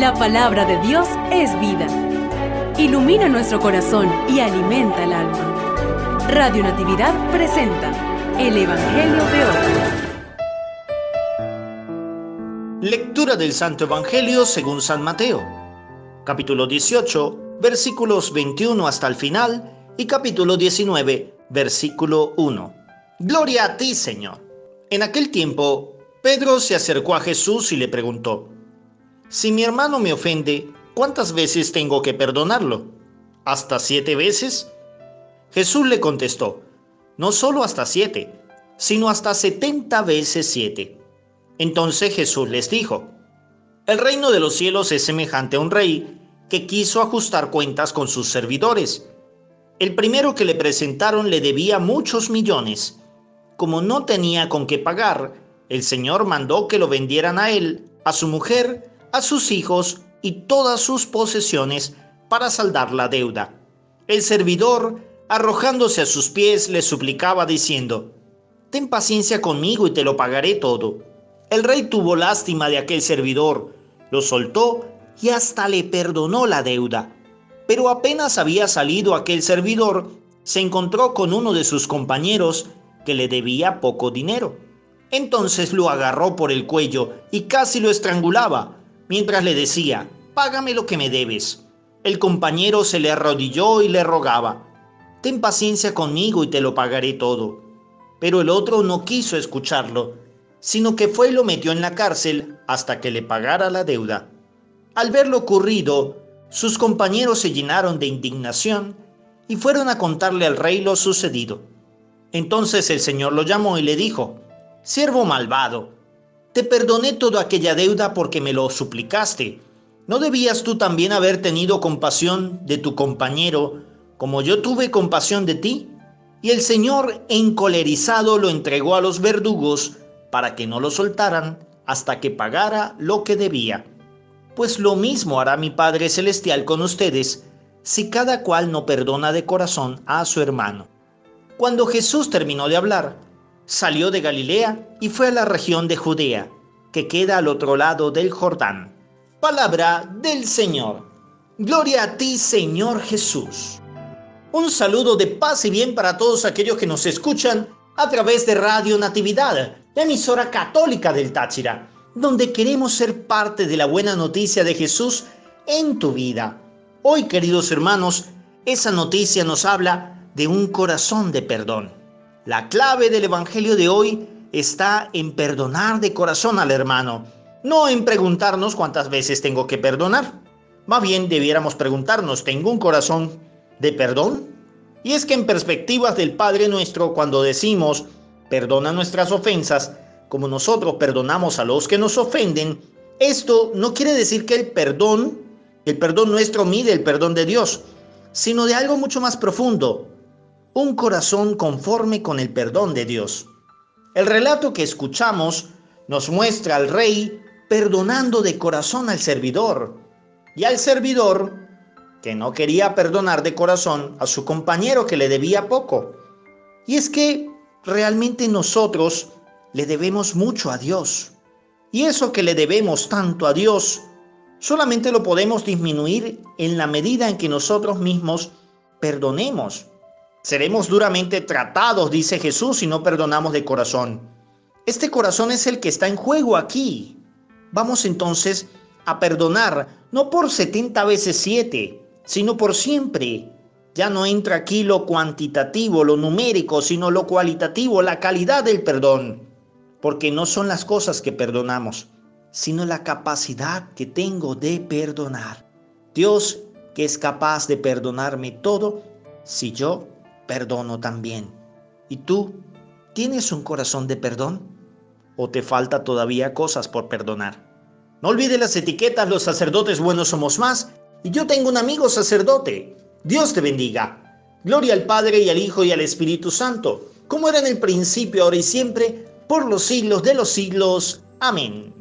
La palabra de Dios es vida. Ilumina nuestro corazón y alimenta el alma. Radio Natividad presenta el Evangelio de hoy. Lectura del Santo Evangelio según San Mateo, capítulo 18, versículos 21 hasta el final y capítulo 19, versículo 1. Gloria a ti, Señor. En aquel tiempo, Pedro se acercó a Jesús y le preguntó, Si mi hermano me ofende, ¿cuántas veces tengo que perdonarlo? ¿Hasta siete veces? Jesús le contestó, No solo hasta siete, sino hasta setenta veces siete. Entonces Jesús les dijo, El reino de los cielos es semejante a un rey que quiso ajustar cuentas con sus servidores. El primero que le presentaron le debía muchos millones como no tenía con qué pagar, el Señor mandó que lo vendieran a él, a su mujer, a sus hijos y todas sus posesiones para saldar la deuda. El servidor, arrojándose a sus pies, le suplicaba diciendo, Ten paciencia conmigo y te lo pagaré todo. El rey tuvo lástima de aquel servidor, lo soltó y hasta le perdonó la deuda. Pero apenas había salido aquel servidor, se encontró con uno de sus compañeros que le debía poco dinero. Entonces lo agarró por el cuello y casi lo estrangulaba, mientras le decía, Págame lo que me debes. El compañero se le arrodilló y le rogaba, Ten paciencia conmigo y te lo pagaré todo. Pero el otro no quiso escucharlo, sino que fue y lo metió en la cárcel hasta que le pagara la deuda. Al ver lo ocurrido, sus compañeros se llenaron de indignación y fueron a contarle al rey lo sucedido. Entonces el Señor lo llamó y le dijo, Siervo malvado, te perdoné toda aquella deuda porque me lo suplicaste. ¿No debías tú también haber tenido compasión de tu compañero como yo tuve compasión de ti? Y el Señor, encolerizado, lo entregó a los verdugos para que no lo soltaran hasta que pagara lo que debía. Pues lo mismo hará mi Padre Celestial con ustedes si cada cual no perdona de corazón a su hermano. Cuando Jesús terminó de hablar, salió de Galilea y fue a la región de Judea, que queda al otro lado del Jordán. Palabra del Señor. Gloria a ti, Señor Jesús. Un saludo de paz y bien para todos aquellos que nos escuchan a través de Radio Natividad, la emisora católica del Táchira, donde queremos ser parte de la buena noticia de Jesús en tu vida. Hoy, queridos hermanos, esa noticia nos habla de un corazón de perdón. La clave del Evangelio de hoy está en perdonar de corazón al hermano, no en preguntarnos cuántas veces tengo que perdonar. Más bien debiéramos preguntarnos, ¿tengo un corazón de perdón? Y es que en perspectivas del Padre nuestro, cuando decimos, perdona nuestras ofensas, como nosotros perdonamos a los que nos ofenden, esto no quiere decir que el perdón, el perdón nuestro mide el perdón de Dios, sino de algo mucho más profundo, un corazón conforme con el perdón de Dios. El relato que escuchamos nos muestra al rey perdonando de corazón al servidor y al servidor que no quería perdonar de corazón a su compañero que le debía poco. Y es que realmente nosotros le debemos mucho a Dios. Y eso que le debemos tanto a Dios, solamente lo podemos disminuir en la medida en que nosotros mismos perdonemos Seremos duramente tratados, dice Jesús, si no perdonamos de corazón. Este corazón es el que está en juego aquí. Vamos entonces a perdonar, no por 70 veces 7, sino por siempre. Ya no entra aquí lo cuantitativo, lo numérico, sino lo cualitativo, la calidad del perdón. Porque no son las cosas que perdonamos, sino la capacidad que tengo de perdonar. Dios que es capaz de perdonarme todo si yo perdono también. ¿Y tú tienes un corazón de perdón? ¿O te falta todavía cosas por perdonar? No olvides las etiquetas, los sacerdotes buenos somos más. Y yo tengo un amigo sacerdote. Dios te bendiga. Gloria al Padre y al Hijo y al Espíritu Santo, como era en el principio, ahora y siempre, por los siglos de los siglos. Amén.